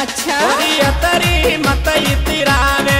अच्छा। तरी मत इतिराने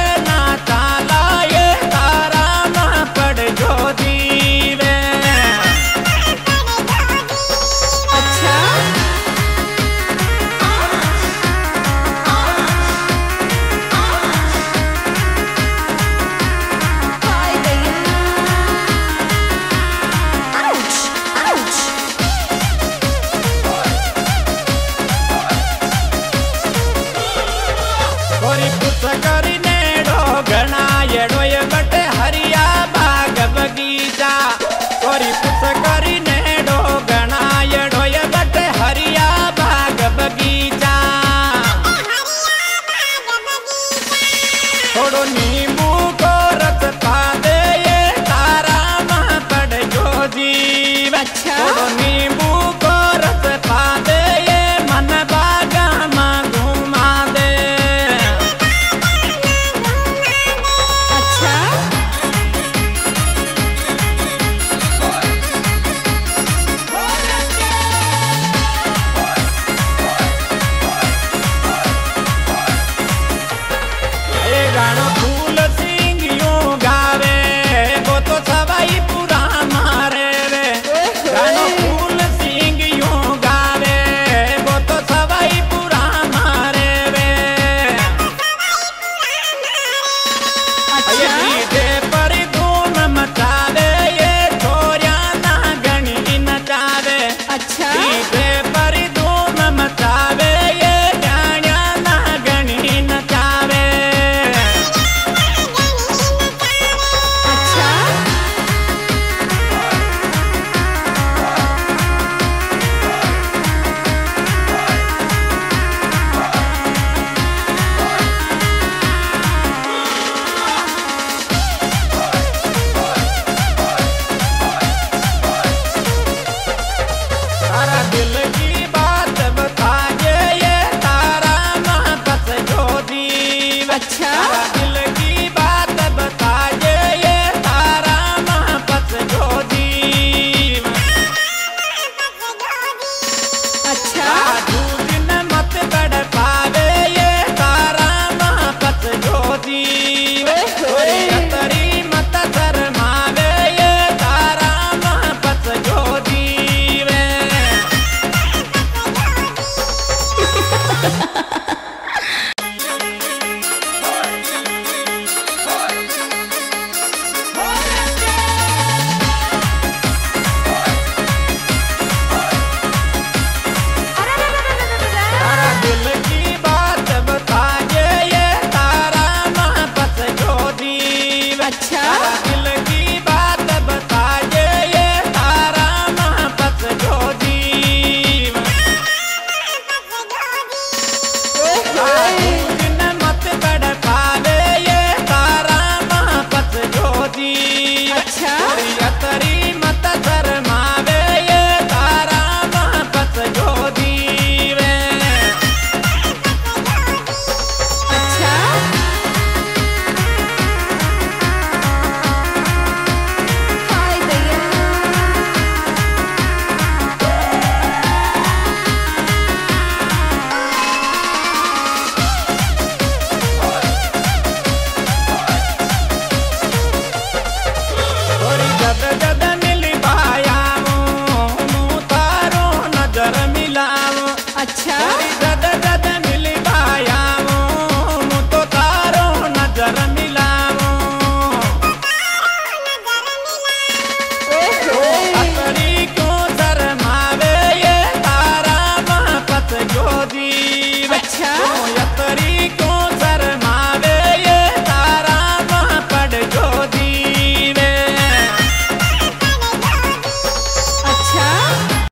सकरने डो घना बटे हरिया बाग बगीचा कोरी पुस करीने डो घना हरिया बाग बगीचा थोड़ो yeah. अच्छा